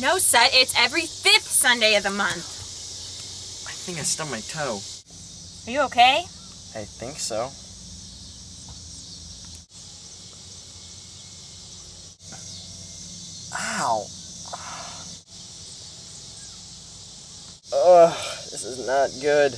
No, set. it's every fifth Sunday of the month. I think I stubbed my toe. Are you okay? I think so. Ow. Ugh, this is not good.